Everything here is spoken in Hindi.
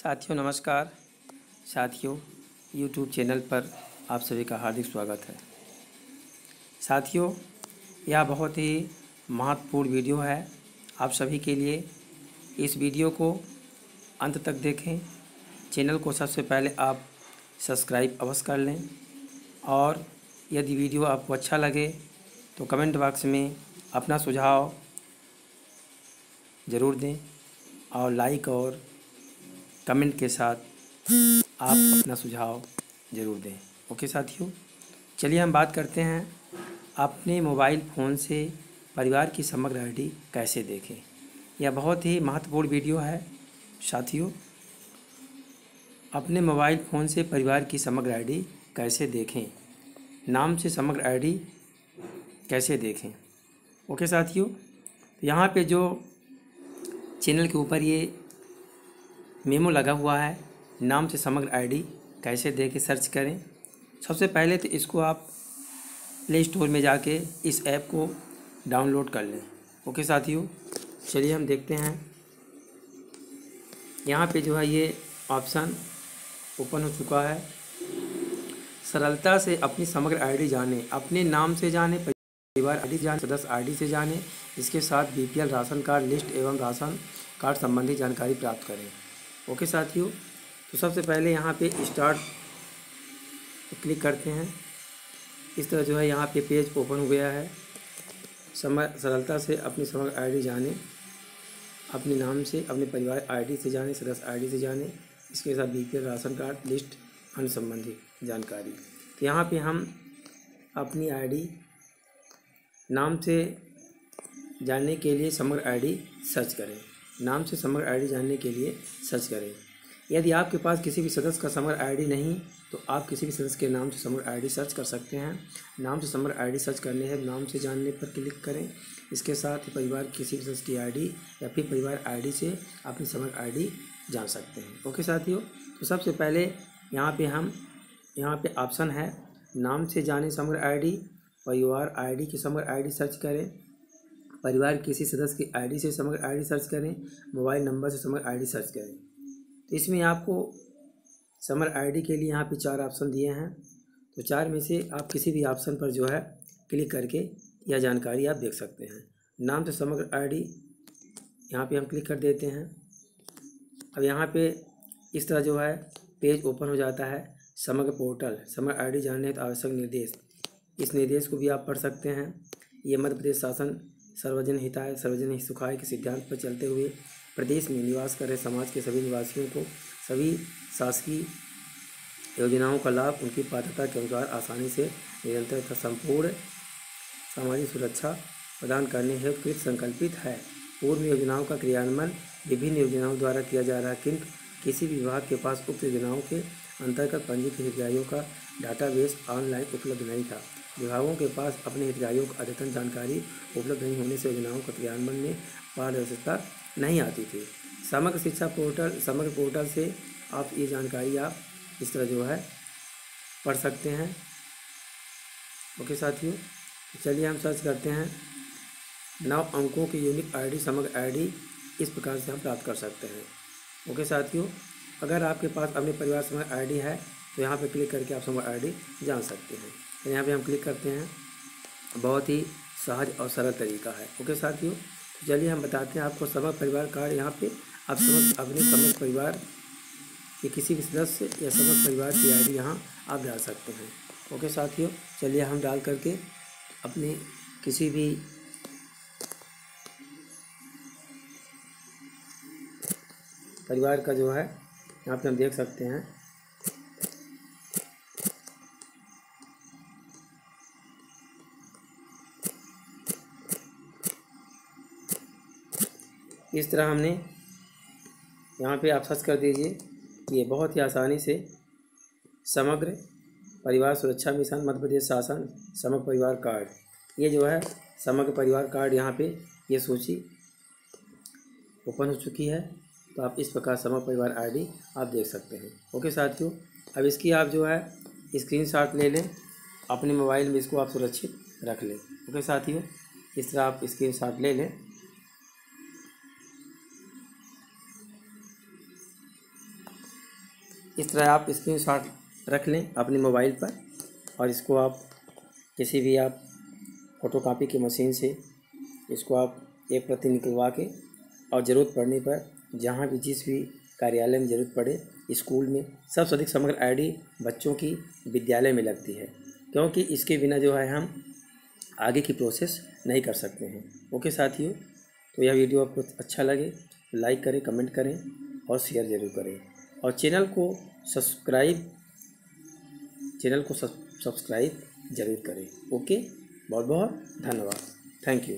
साथियों, नमस्कार। साथियों यूट्यूब चैनल पर आप सभी का हार्दिक स्वागत है। साथियों, यह बहुत ही महत्वपूर्ण वीडियो है। आप सभी के लिए इस वीडियो को अंत तक देखें। चैनल को सबसे पहले आप सब्सक्राइब अवश्य कर लें और यदि वीडियो आपको अच्छा लगे तो कमेंट बॉक्स में अपना सुझाव ज़रूर दें और लाइक और कमेंट के साथ आप अपना सुझाव ज़रूर दें। ओके साथियों, चलिए हम बात करते हैं अपने मोबाइल फ़ोन से परिवार की समग्र आईडी कैसे देखें। यह बहुत ही महत्वपूर्ण वीडियो है साथियों। अपने मोबाइल फ़ोन से परिवार की समग्र आईडी कैसे देखें। नाम से समग्र आईडी कैसे देखें। ओके साथियों, यहाँ पे जो चैनल के ऊपर ये मेमो लगा हुआ है। नाम से समग्र आईडी कैसे दे के सर्च करें। सबसे पहले तो इसको आप प्ले स्टोर में जाके इस ऐप को डाउनलोड कर लें। ओके साथियों, चलिए हम देखते हैं। यहाँ पे जो है ये ऑप्शन ओपन हो चुका है। सरलता से अपनी समग्र आईडी जाने, अपने नाम से जाने, परिवार आईडी जाने, सदस्य आईडी से जाने, इसके साथ बीपीएल राशन कार्ड लिस्ट एवं राशन कार्ड संबंधी जानकारी प्राप्त करें। ओके साथियों तो सबसे पहले यहाँ पे स्टार्ट क्लिक करते हैं। इस तरह जो है यहाँ पे पेज ओपन हो गया है। समय, सरलता से अपनी समग्र आईडी जाने। अपने नाम से, अपने परिवार आईडी से जाने, सदस्य आईडी से जाने। इसके साथ बीपीएल राशन कार्ड लिस्ट अन्य संबंधी जानकारी। तो यहाँ पे हम अपनी आईडी नाम से जानने के लिए समग्र आईडी सर्च करें। नाम से समग्र आईडी जानने के लिए सर्च करें। यदि आपके पास किसी भी सदस्य का समग्र आईडी नहीं तो आप किसी भी सदस्य के नाम से समग्र आईडी सर्च कर सकते हैं। नाम से समग्र आईडी सर्च करने है नाम से जानने पर क्लिक करें। इसके साथ ही परिवार किसी भी सदस्य की आईडी या फिर परिवार आईडी से अपनी समग्र आईडी जान सकते हैं। ओके साथियों तो सबसे पहले यहाँ पे हम, यहाँ पे ऑप्शन है नाम से जाने समग्र आईडी, परिवार आईडी की समग्र आईडी सर्च करें। परिवार किसी सदस्य की आईडी से समग्र आईडी सर्च करें, मोबाइल नंबर से समग्र आईडी सर्च करें। तो इसमें आपको समग्र आईडी के लिए यहाँ पे चार ऑप्शन दिए हैं। तो चार में से आप किसी भी ऑप्शन पर जो है क्लिक करके यह जानकारी आप देख सकते हैं। नाम से समग्र आईडी यहाँ पे हम क्लिक कर देते हैं। अब यहाँ पे इस तरह जो है पेज ओपन हो जाता है समग्र पोर्टल समग्र आईडी जानने हेतु आवश्यक निर्देश। इस निर्देश को भी आप पढ़ सकते हैं। ये मध्य प्रदेश शासन सर्वजन हिताय, सर्वजन सुखाय के सिद्धांत पर चलते हुए प्रदेश में निवास कर रहे समाज के सभी निवासियों को सभी शासकीय योजनाओं का लाभ, उनकी पात्रता के अनुसार आसानी से निरंतर तथा संपूर्ण सामाजिक सुरक्षा प्रदान करने हेतु कृत संकल्पित है। पूर्व योजनाओं का क्रियान्वयन विभिन्न योजनाओं द्वारा किया जा रहा है, किंतु किसी भी विभाग के पास उक्त योजनाओं के अंतर्गत पंजीकृत हितग्राहियों का डाटाबेस ऑनलाइन उपलब्ध नहीं था। विभागों के पास अपने हितग्राहियों को अद्यतन जानकारी उपलब्ध नहीं होने से योजनाओं का क्रियान्वयन में पारदर्शिता नहीं आती थी। समग्र शिक्षा पोर्टल, समग्र पोर्टल से आप ये जानकारी आप इस तरह जो है पढ़ सकते हैं। ओके साथियों, चलिए हम सर्च करते हैं। नौ अंकों की यूनिक आईडी, समग्र आईडी इस प्रकार से हम प्राप्त कर सकते हैं। ओके साथियों, अगर आपके पास अपने परिवार समग्र आईडी है तो यहाँ पे क्लिक करके आप समग्र आईडी जान सकते हैं। यहाँ पे हम क्लिक करते हैं। बहुत ही सहज और सरल तरीका है। ओके साथियों तो चलिए हम बताते हैं आपको समग्र परिवार कार्ड यहाँ पे। आप समझ अपने समग्र परिवार के किसी भी सदस्य या समग्र परिवार की आई डी यहाँ आप डाल सकते हैं। ओके साथियों, चलिए हम डाल करके अपने किसी भी परिवार का जो है, यहाँ पे हम देख सकते हैं। इस तरह हमने यहाँ पे आप सर्च कर दीजिए। ये बहुत ही आसानी से समग्र परिवार सुरक्षा मिशन, मध्य प्रदेश शासन, समग्र परिवार कार्ड। ये जो है, समग्र परिवार कार्ड यहाँ पे ये सूची ओपन हो चुकी है। तो आप इस प्रकार समग्र परिवार आईडी आप देख सकते हैं। ओके साथियों, अब इसकी आप जो है, स्क्रीनशॉट ले लें। अपने मोबाइल में इसको आप सुरक्षित रख लें। ओके साथियों, इस तरह आप स्क्रीनशॉट ले लें। इस तरह आप स्क्रीन शॉट रख लें अपने मोबाइल पर और इसको आप किसी भी आप फ़ोटोकॉपी की मशीन से इसको आप एक प्रति निकलवा के और ज़रूरत पड़ने पर जहाँ भी जिस भी कार्यालय में ज़रूरत पड़े, स्कूल में, सबसे अधिक समग्र आईडी बच्चों की विद्यालय में लगती है। क्योंकि इसके बिना जो है हम आगे की प्रोसेस नहीं कर सकते हैं। ओके साथियों तो यह वीडियो आपको अच्छा लगे लाइक करें कमेंट करें और शेयर ज़रूर करें। और चैनल को सब्सक्राइब, चैनल को सब्सक्राइब ज़रूर करें। ओके? बहुत बहुत धन्यवाद। Thank you.